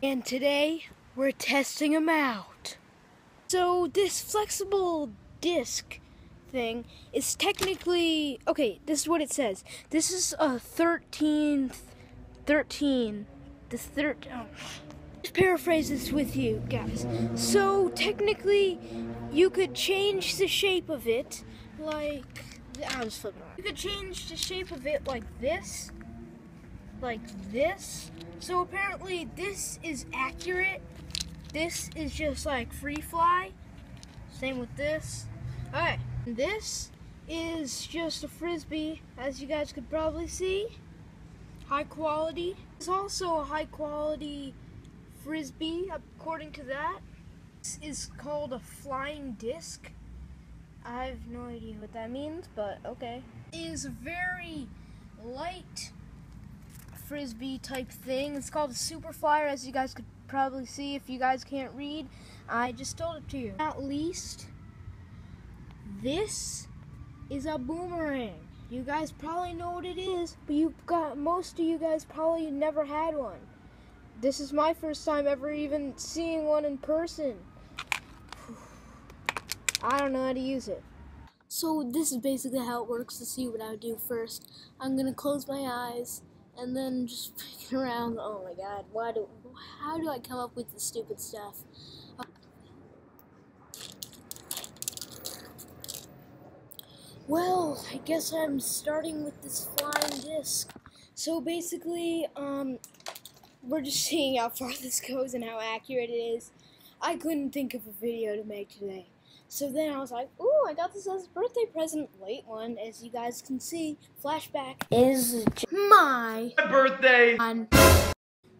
And today we're testing them out. So this flexible disc thing is technically okay, this is what it says. This is a 13 13 this third oh, just paraphrase this with you guys. So technically you could change the shape of it like I was flipping You could change the shape of it like this. Like this. So apparently this is accurate. This is just like free fly. Same with this. Alright. This is just a frisbee, as you guys could probably see. High quality. It's also a high quality frisbee, according to that. This is called a flying disc. I have no idea what that means, but okay. It is very light frisbee type thing. It's called a super flyer, as you guys could probably see if you guys can't read. I just told it to you. At least, this is a boomerang. You guys probably know what it is, but you got most of you guys probably never had one. This is my first time ever even seeing one in person. I don't know how to use it. So this is basically how it works to see what I would do first. I'm gonna close my eyes and then just pick around. Oh my god, why do how do I come up with this stupid stuff? Well, I guess I'm starting with this flying disc. So basically, um, we're just seeing how far this goes and how accurate it is. I couldn't think of a video to make today. So then I was like, ooh, I got this as a birthday present. Late one, as you guys can see. Flashback is my birthday.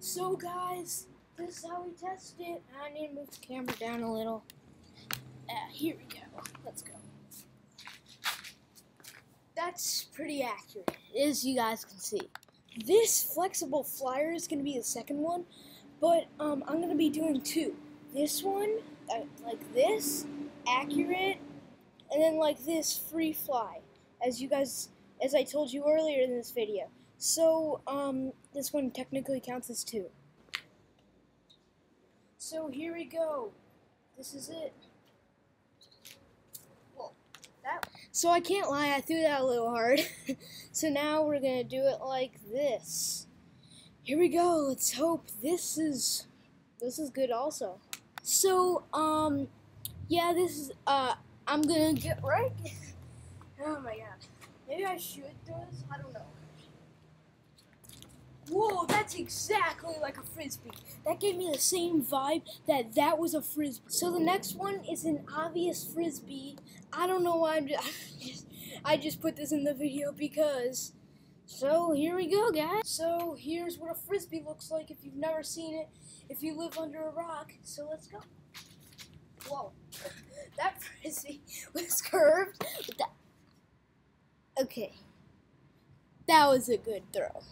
So guys, this is how we test it. I need to move the camera down a little. Uh, here we go. Let's go. That's pretty accurate, as you guys can see. This flexible flyer is going to be the second one, but um, I'm going to be doing two. This one, uh, like this, accurate, and then like this, free fly, as you guys, as I told you earlier in this video. So, um, this one technically counts as two. So here we go. This is it. So I can't lie, I threw that a little hard. so now we're gonna do it like this. Here we go. Let's hope this is this is good also. So um, yeah, this is uh, I'm gonna get right. oh my god. Maybe I should do this. I don't know. Whoa, that's exactly like a frisbee. That gave me the same vibe that that was a frisbee. So the next one is an obvious frisbee. I don't know why I'm just, I just put this in the video because. So here we go, guys. So here's what a frisbee looks like if you've never seen it, if you live under a rock. So let's go. Whoa, that frisbee was curved. That... Okay, that was a good throw.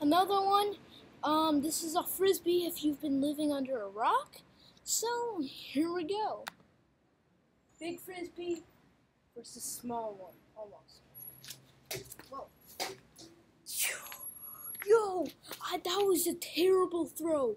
Another one, um, this is a frisbee if you've been living under a rock. So, here we go. Big frisbee versus small one, almost. Whoa. Yo, I, that was a terrible throw.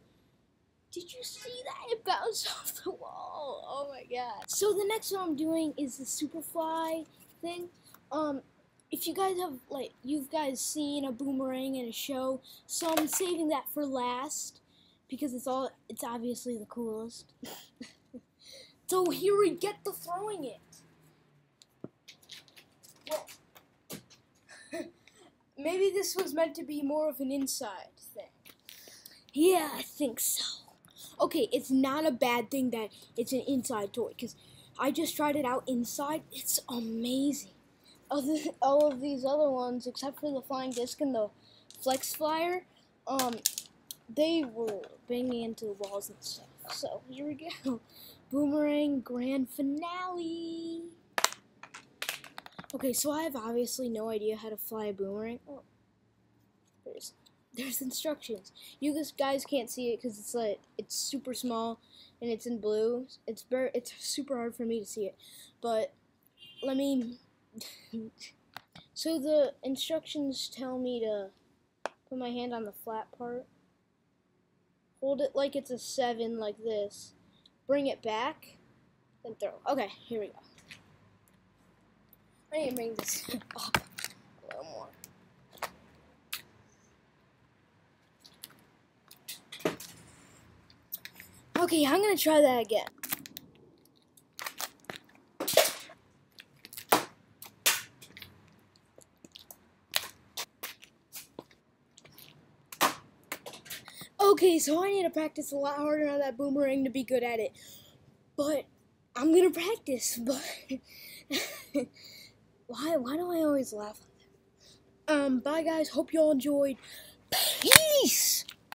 Did you see that? It bounced off the wall. Oh my god. So the next one I'm doing is the Superfly thing. Um, if you guys have like you've guys seen a boomerang in a show, so I'm saving that for last because it's all it's obviously the coolest. so here we get the throwing it. Maybe this was meant to be more of an inside thing. Yeah, I think so. Okay, it's not a bad thing that it's an inside toy because I just tried it out inside. It's amazing other all of these other ones, except for the flying disc and the flex flyer, um, they were banging into the walls and stuff. So here we go, boomerang grand finale. Okay, so I have obviously no idea how to fly a boomerang. Oh, there's instructions. You guys can't see it because it's like it's super small and it's in blue. It's very it's super hard for me to see it, but let me so the instructions tell me to put my hand on the flat part. Hold it like it's a seven, like this. Bring it back, then throw. Okay, here we go. I need to bring this up a little more. Okay, I'm gonna try that again. Okay, so I need to practice a lot harder on that boomerang to be good at it. But I'm gonna practice, but why why do I always laugh? Um, bye guys, hope you all enjoyed. Peace!